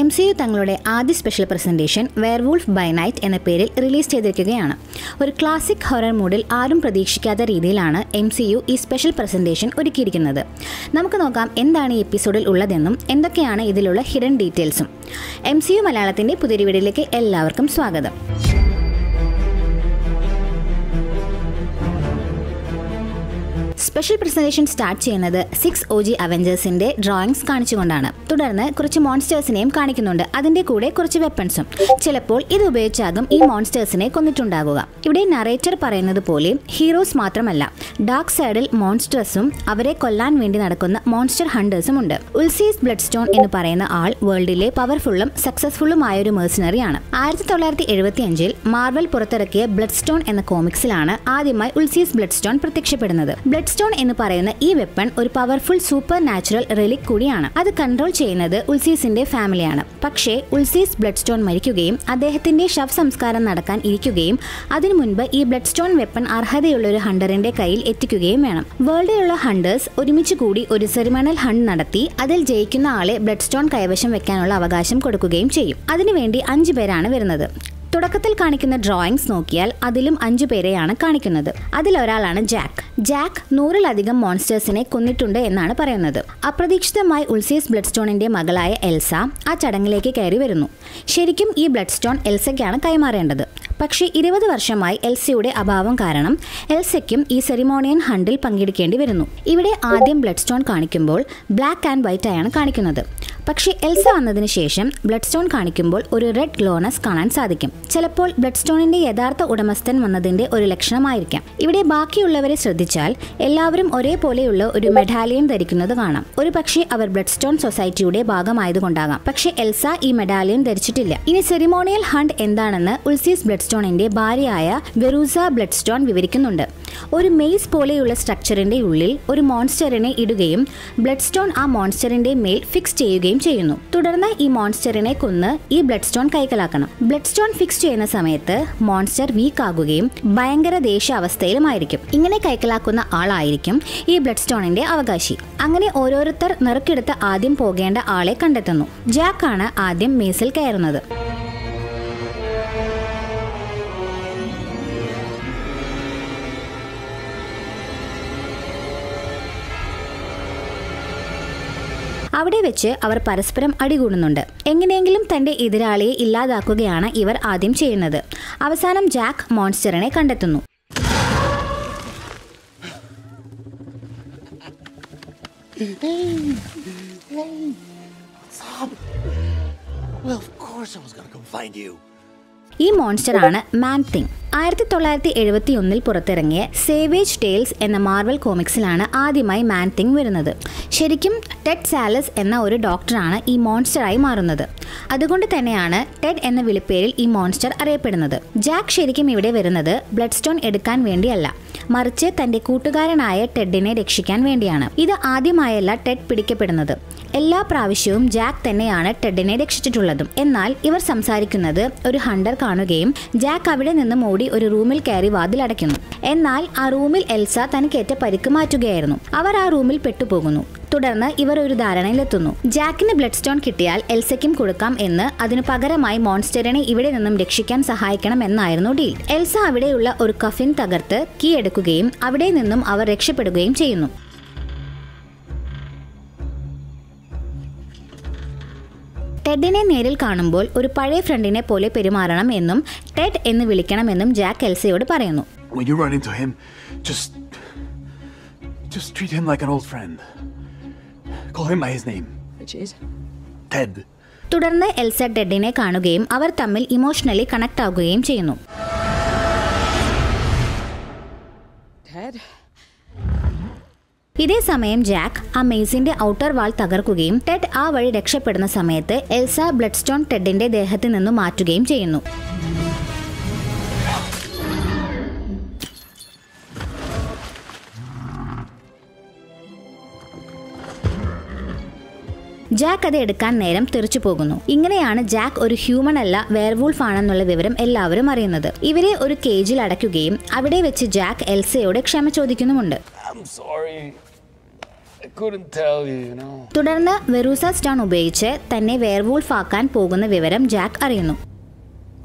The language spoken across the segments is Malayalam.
എം സി യു തങ്ങളുടെ ആദ്യ special presentation werewolf by night എന്ന പേരിൽ റിലീസ് ചെയ്തിരിക്കുകയാണ്. ഒരു ക്ലാസിക് ഹൊറർ മൂഡിൽ ആരും പ്രതീക്ഷിക്കാത്ത രീതിയിലാണ് എം സി യു ഈ സ്പെഷ്യൽ പ്രസന്റേഷൻ ഒരുക്കിയിരിക്കുന്നത്. നമുക്ക് നോക്കാം എന്താണ് ഈ എപ്പിസോഡിൽ ഉള്ളതെന്നും എന്തൊക്കെയാണ് ഇതിലുള്ള ഹിഡൻ ഡീറ്റെയിൽസും. എം സി യു മലയാളത്തിന്റെ പുതിയ വീഡിയോയിലേക്ക് എല്ലാവർക്കും സ്വാഗതം. സ്പെഷ്യൽ പ്രസന്റേഷൻ സ്റ്റാർട്ട് ചെയ്യുന്നത് സിക്സ് ഒ ജി അവഞ്ചേഴ്സിന്റെ ഡ്രോയിങ്സ് കാണിച്ചുകൊണ്ടാണ്. തുടർന്ന് കുറച്ച് മോൺസ്റ്റേഴ്സിനെയും കാണിക്കുന്നുണ്ട്. അതിന്റെ കൂടെ കുറച്ച് വെപ്പൺസും ചിലപ്പോൾ ഇത് ഉപയോഗിച്ചാകും ഈ മോൺസ്റ്റേഴ്സിനെ കൊന്നിട്ടുണ്ടാകുക. ഇവിടെ നറേറ്റർ പറയുന്നത് പോലെ ഹീറോസ് മാത്രമല്ല ഡാർക്ക് സൈഡിൽ മോൺസ്റ്റേഴ്സും അവരെ കൊല്ലാൻ വേണ്ടി നടക്കുന്ന മോൺസ്റ്റർ ഹണ്ടേഴ്സും ഉണ്ട്. ഉൽസീസ് ബ്ലഡ് സ്റ്റോൺ എന്ന് പറയുന്ന ആൾ വേൾഡിലെ പവർഫുള്ളും സക്സസ്ഫുള്ളുമായ ഒരു മേഴ്സിനറിയാണ് ആയിരത്തി തൊള്ളായിരത്തി എഴുപത്തി അഞ്ചിൽ മാർവൽ പുറത്തിറക്കിയ ബ്ലഡ് സ്റ്റോൺ എന്ന കോമിക്സിലാണ് ആദ്യമായി ഉൽസീസ് ബ്ലഡ് സ്റ്റോൺ പ്രത്യക്ഷപ്പെടുന്നത്. ബ്ലഡ് സ്റ്റോൺ എന്ന് പറയുന്ന ഈ വെപ്പൺ ഒരു പവർഫുൾ സൂപ്പർ നാച്ചുറൽ റിലിക് കൂടിയാണ്. അത് കൺട്രോൾ ചെയ്യുന്നത് ഉൾസീസിന്റെ ഫാമിലിയാണ് പക്ഷേ ഉൾസീസ് ബ്ലഡ് സ്റ്റോൺ മരിക്കുകയും അദ്ദേഹത്തിന്റെ ശവ സംസ്കാരം നടക്കാൻ ഇരിക്കുകയും അതിനു മുൻപ് ഈ ബ്ലഡ് സ്റ്റോൺ വെപ്പൺ അർഹതയുള്ള ഒരു ഹണ്ടറിന്റെ കയ്യിൽ എത്തിക്കുകയും വേണം. വേൾഡിലുള്ള ഹണ്ടേഴ്സ് ഒരുമിച്ച് കൂടി ഒരു സെറിമണൽ ഹണ്ട് നടത്തി അതിൽ ജയിക്കുന്ന ആളെ ബ്ലഡ് സ്റ്റോൺ കൈവശം വെക്കാനുള്ള അവകാശം കൊടുക്കുകയും ചെയ്യും. അതിനുവേണ്ടി അഞ്ചു പേരാണ് വരുന്നത്. തുടക്കത്തിൽ കാണിക്കുന്ന ഡ്രോയിങ്സ് നോക്കിയാൽ അതിലും അഞ്ചു പേരെയാണ് കാണിക്കുന്നത്. അതിലൊരാളാണ് ജാക്ക്. ജാക്ക് നൂറിലധികം മോൺസ്റ്റേഴ്സിനെ കൊന്നിട്ടുണ്ട് എന്നാണ് പറയുന്നത്. അപ്രതീക്ഷിതമായി ഉൾസീസ് ബ്ലഡ് സ്റ്റോണിന്റെ മകളായ എൽസ ആ ചടങ്ങിലേക്ക് കയറി വരുന്നു. ശരിക്കും ഈ ബ്ലഡ് സ്റ്റോൺ എൽസയ്ക്കാണ് കൈമാറേണ്ടത്. പക്ഷേ ഇരുപത് വർഷമായി എൽസയുടെ അഭാവം കാരണം എൽസയ്ക്കും ഈ സെറിമോണിയൻ ഹണ്ടിൽ പങ്കെടുക്കേണ്ടി വരുന്നു. ഇവിടെ ആദ്യം ബ്ലഡ് സ്റ്റോൺ കാണിക്കുമ്പോൾ ബ്ലാക്ക് ആൻഡ് വൈറ്റ് ആയാണ് കാണിക്കുന്നത്. പക്ഷേ എൽസ വന്നതിന് ശേഷം ബ്ലഡ് സ്റ്റോൺ കാണിക്കുമ്പോൾ ഒരു റെഡ് ഗ്ലോണസ് കാണാൻ സാധിക്കും. ചിലപ്പോൾ ബ്ലഡ് സ്റ്റോണിന്റെ യഥാർത്ഥ ഉടമസ്ഥൻ വന്നതിന്റെ ഒരു ലക്ഷണമായിരിക്കാം. ഇവിടെ ബാക്കിയുള്ളവരെ ശ്രദ്ധിച്ചാൽ എല്ലാവരും ഒരേപോലെയുള്ള ഒരു മെഡാലിയൻ ധരിക്കുന്നത് കാണാം. ഒരു പക്ഷേ അവർ ബ്ലഡ് സ്റ്റോൺ സൊസൈറ്റിയുടെ ഭാഗമായതുകൊണ്ടാകാം. പക്ഷേ എൽസ ഈ മെഡാലിയൻ ധരിച്ചിട്ടില്ല. ഇനി സെറിമോണിയൽ ഹണ്ട് എന്താണെന്ന് ഉൾസീസ് ബ്ലഡ് സ്റ്റോണിന്റെ ഭാര്യയായ വെറൂസ ബ്ലഡ് സ്റ്റോൺ വിവരിക്കുന്നുണ്ട്. ഒരു മെയ്സ് പോലെയുള്ള സ്ട്രക്ചറിന്റെ ഉള്ളിൽ ഒരു മോൺസ്റ്ററിനെ ഇടുകയും ബ്ലഡ് സ്റ്റോൺ ആ മോൺസ്റ്ററിന്റെ മേൽ ഫിക്സ് ചെയ്യുകയും ചെയ്യുന്നു. തുടർന്ന് ഈ മോൺസ്റ്ററിനെ കൊന്ന് ഈ ബ്ലഡ് സ്റ്റോൺ കൈക്കലാക്കണം. ബ്ലഡ് സ്റ്റോൺ ഫിക്സ് ചെയ്യുന്ന സമയത്ത് മോൺസ്റ്റർ വീക്ക് ആകുകയും ഭയങ്കര ദേഷ്യാവസ്ഥയിലുമായിരിക്കും. ഇങ്ങനെ കൈക്കലാക്കുന്ന ആളായിരിക്കും ഈ ബ്ലഡ് സ്റ്റോണിന്റെ അവകാശി. അങ്ങനെ ഓരോരുത്തർ നിറക്കെടുത്ത് ആദ്യം പോകേണ്ട ആളെ കണ്ടെത്തുന്നു. ജാക്കാണ് ആദ്യം മേസിൽ കയറുന്നത്. അവിടെ വെച്ച് അവർ പരസ്പരം അടികൂടുന്നുണ്ട്. എങ്ങനെയെങ്കിലും തന്റെ എതിരാളിയെ ഇല്ലാതാക്കുകയാണ് ഇവർ ആദ്യം ചെയ്യുന്നത്. അവസാനം ജാക്ക് മോൺസ്റ്ററിനെ കണ്ടെത്തുന്നു. Well, of course I was gonna come find you. ഈ മോൺസ്റ്റർ ആണ് മാൻ തിങ്. ആയിരത്തി തൊള്ളായിരത്തി എഴുപത്തി ഒന്നിൽ പുറത്തിറങ്ങിയ സേവേജ് ടെയിൽസ് എന്ന മാർവൽ കോമിക്സിലാണ് ആദ്യമായി മാൻ തിങ് വരുന്നത്. ശരിക്കും ടെഡ് സാലസ് എന്ന ഒരു ഡോക്ടറാണ് ഈ മോൺസ്റ്ററായി മാറുന്നത്. അതുകൊണ്ട് തന്നെയാണ് ടെഡ് എന്ന വിളിപ്പേരിൽ ഈ മോൺസ്റ്റർ അറിയപ്പെടുന്നത്. ജാക്ക് ശരിക്കും ഇവിടെ വരുന്നത് ബ്ലഡ് സ്റ്റോൺ എടുക്കാൻ വേണ്ടിയല്ല. മറിച്ച് തന്റെ കൂട്ടുകാരനായ ടെഡിനെ രക്ഷിക്കാൻ വേണ്ടിയാണ്. ഇത് ആദ്യമായല്ല ടെഡ് പിടിക്കപ്പെടുന്നത്. എല്ലാ പ്രാവശ്യവും ജാക്ക് തന്നെയാണ് ടെഡിനെ രക്ഷിച്ചിട്ടുള്ളതും. എന്നാൽ ഇവർ സംസാരിക്കുന്നത് ഒരു ഹണ്ടർ കാണുകയും ജാക്ക് അവിടെ നിന്നും ഓടി ഒരു റൂമിൽ കയറി വാതിലടയ്ക്കുന്നു എന്നാൽ ആ റൂമിൽ എൽസ തനിക്കേറ്റ പരിക്ക് മാറ്റുകയായിരുന്നു. അവർ ആ റൂമിൽ പെട്ടുപോകുന്നു. തുടർന്ന് ഇവർ ഒരു ധാരണയിലെത്തുന്നു ജാക്കിന് ബ്ലഡ് സ്റ്റോൺ കിട്ടിയാൽ എൽസയ്ക്കും കൊടുക്കാം എന്ന് അതിനു പകരമായി മോൺസ്റ്ററിനെ ഇവിടെ നിന്നും രക്ഷിക്കാൻ സഹായിക്കണം എന്നായിരുന്നു ഡീൽ എൽസ അവിടെയുള്ള ഒരു കഫിൻ തകർത്ത് കീ എടുക്കുകയും അവിടെ നിന്നും അവർ രക്ഷപ്പെടുകയും ചെയ്യുന്നു ടെഡിനെ നേരിൽ കാണുമ്പോൾ ഒരു പഴയ ഫ്രണ്ടിനെ പോലെ പെരുമാറണം എന്നും ടെഡ് എന്ന് വിളിക്കണമെന്നും ജാക്ക് എൽസയോട് പറയുന്നു When you run into him, just. Just treat him like an old friend. തുടർന്ന് എൽസ ടെഡിനെ കാണുകയും അവർ തമ്മിൽ ഇമോഷണലി കണക്ട് ആവുകയും ചെയ്യുന്നു? ഇതേ സമയം ജാക്ക് ആ മെയ്സിന്റെ ഔട്ടർ വാൾ തകർക്കുകയും ടെഡ് ആ വഴി രക്ഷപ്പെടുന്ന സമയത്ത് എൽസ ബ്ലഡ് സ്റ്റോൺ ടെഡിന്റെ ദേഹത്ത് നിന്നും മാറ്റുകയും ചെയ്യുന്നു. ജാക്ക് അത് എടുക്കാൻ നേരം തെറിച്ചു പോകുന്നു ഇങ്ങനെയാണ് ജാക്ക് ഒരു ഹ്യൂമൺ അല്ല വെയർവൂൾഫ് ആണെന്നുള്ള വിവരം എല്ലാവരും അറിയുന്നത് ഇവരെ ഒരു കേജിൽ അടയ്ക്കുകയും അവിടെ വെച്ച് ജാക്ക് എൽസയോട് ക്ഷമ ചോദിക്കുന്നുമുണ്ട് I'm sorry. I I couldn't tell you, you know. തുടർന്ന് വെറൂസ സ്റ്റോൺ ഉപയോഗിച്ച് തന്നെ വെയർവൂൾഫ് ആക്കാൻ പോകുന്ന വിവരം ജാക്ക് അറിയുന്നു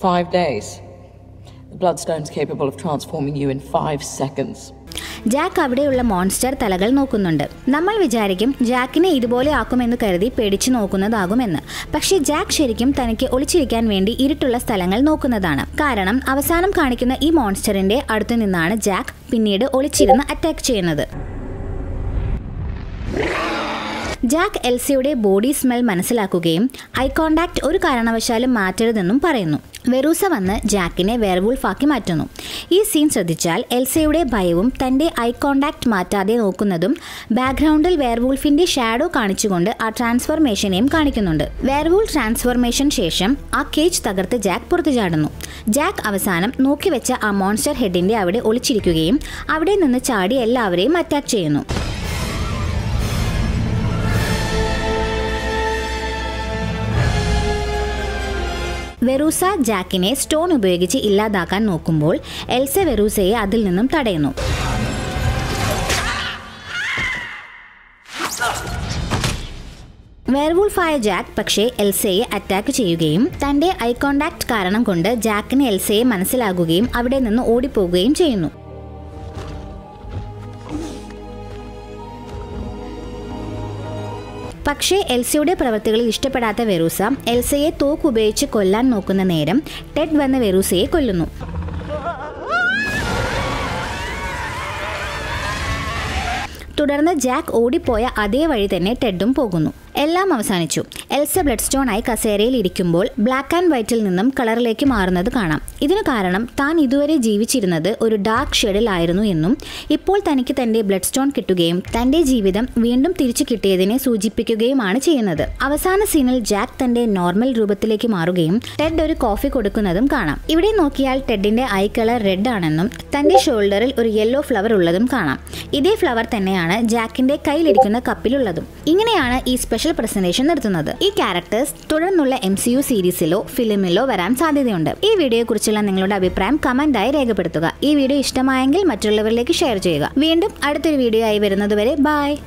Five days. Blood stones capable of transforming you in five seconds. Jack അവിടെയുള്ള മോൺസ്റ്റർ തലകൾ നോക്കുന്നുണ്ട്. നമ്മൾ വിചാരിക്കും ജാക്കിനെ ഇതുപോലെ ആക്കുമെന്ന് കരുതി പേടിച്ചു നോക്കുന്നതാകുമെന്ന്. പക്ഷേ ജാക്ക് ശരിക്കും തനിക്ക് ഒളിച്ചിരിക്കാൻ വേണ്ടി ഇരുട്ടുള്ള സ്ഥലങ്ങൾ നോക്കുന്നതാണ്. കാരണം അവസാനം കാണിക്കുന്ന ഈ മോൺസ്റ്ററിന്റെ അടുത്തു നിന്നാണ് ജാക്ക് പിന്നീട് ഒളിച്ചിരുന്ന് അറ്റാക്ക് ചെയ്യുന്നത്. ജാക്ക് എൽസിയുടെ ബോഡി സ്മെൽ മനസ്സിലാക്കുകയും ഐ കോണ്ടാക്ട് ഒരു കാരണവശാലും മാറ്റരുതെന്നും പറയുന്നു. വെറൂസ വന്ന് ജാക്കിനെ വെയർവുൾഫാക്കി മാറ്റുന്നു. ഈ സീൻ ശ്രദ്ധിച്ചാൽ എൽസയുടെ ഭയവും തന്റെ ഐ കോണ്ടാക്ട് മാറ്റാതെ നോക്കുന്നതും ബാക്ക്ഗ്രൗണ്ടിൽ വെയർവുൾഫിന്റെ ഷാഡോ കാണിച്ചുകൊണ്ട് ആ ട്രാൻസ്ഫോർമേഷനെയും കാണിക്കുന്നുണ്ട്. വെയർവുൾ ട്രാൻസ്ഫോർമേഷൻ ശേഷം ആ കേജ് തകർത്ത് ജാക്ക് പുറത്തു ചാടുന്നു. ജാക്ക് അവസാനം നോക്കിവെച്ച ആ മോൺസ്റ്റർ ഹെഡിന്റെ അവിടെ ഒളിച്ചിരിക്കുകയും അവിടെ നിന്ന് ചാടി എല്ലാവരെയും അറ്റാക്ക് ചെയ്യുന്നു. വെറൂസ ജാക്കിനെ സ്റ്റോൺ ഉപയോഗിച്ച് ഇല്ലാതാക്കാൻ നോക്കുമ്പോൾ എൽസ വെറൂസയെ അതിൽ നിന്നും തടയുന്നു. വെയർവുൾഫായ ജാക്ക് പക്ഷേ എൽസയെ അറ്റാക്ക് ചെയ്യുകയും തന്റെ ഐ കോണ്ടാക്ട് കാരണം കൊണ്ട് ജാക്കിന് എൽസയെ മനസ്സിലാകുകയും അവിടെ നിന്ന് ഓടിപ്പോകുകയും ചെയ്യുന്നു. പക്ഷേ എൽസയുടെ പ്രവൃത്തികളിൽ ഇഷ്ടപ്പെടാത്ത വെറൂസ എൽസയെ തോക്കുപയോഗിച്ച് കൊല്ലാൻ നോക്കുന്ന നേരം ടെഡ് വന്ന് വെറൂസയെ കൊല്ലുന്നു. തുടർന്ന് ജാക്ക് ഓടിപ്പോയ അതേ വഴി തന്നെ ടെഡും പോകുന്നു. എല്ലാം അവസാനിച്ചു. എൽസ ബ്ലഡ് സ്റ്റോൺ ആയി കസേരയിൽ ഇരിക്കുമ്പോൾ ബ്ലാക്ക് ആൻഡ് വൈറ്റിൽ നിന്നും കളറിലേക്ക് മാറുന്നത് കാണാം. ഇതിനു കാരണം താൻ ഇതുവരെ ജീവിച്ചിരുന്നത് ഒരു ഡാർക്ക് ഷെഡിലായിരുന്നു എന്നും ഇപ്പോൾ തനിക്ക് തന്റെ ബ്ലഡ് സ്റ്റോൺ കിട്ടുകയും തന്റെ ജീവിതം വീണ്ടും തിരിച്ചു കിട്ടിയതിനെ സൂചിപ്പിക്കുകയുമാണ് ചെയ്യുന്നത്. അവസാന സീനിൽ ജാക്ക് തന്റെ നോർമൽ രൂപത്തിലേക്ക് മാറുകയും ടെഡ് ഒരു കോഫി കൊടുക്കുന്നതും കാണാം. ഇവിടെ നോക്കിയാൽ ടെഡിന്റെ ഐ കളർ റെഡ് ആണെന്നും തന്റെ ഷോൾഡറിൽ ഒരു യെല്ലോ ഫ്ലവർ ഉള്ളതും കാണാം. ഇതേ ഫ്ലവർ തന്നെയാണ് ജാക്കിന്റെ കയ്യിലിരിക്കുന്ന കപ്പിലുള്ളതും. ഇങ്ങനെയാണ് ഈ സ്പെഷ്യൽ പ്രസന്റേഷൻ നടത്തുന്നത്. ഈ ക്യാരക്ടേഴ്സ് തുടർന്നുള്ള എം സി യു സീരീസിലോ ഫിലിമിലോ വരാൻ സാധ്യതയുണ്ട്. ഈ വീഡിയോയെ കുറിച്ചുള്ള നിങ്ങളുടെ അഭിപ്രായം കമന്റായി രേഖപ്പെടുത്തുക. ഈ വീഡിയോ ഇഷ്ടമായെങ്കിൽ മറ്റുള്ളവരിലേക്ക് ഷെയർ ചെയ്യുക. വീണ്ടും അടുത്തൊരു വീഡിയോ ആയി വരുന്നതുവരെ ബൈ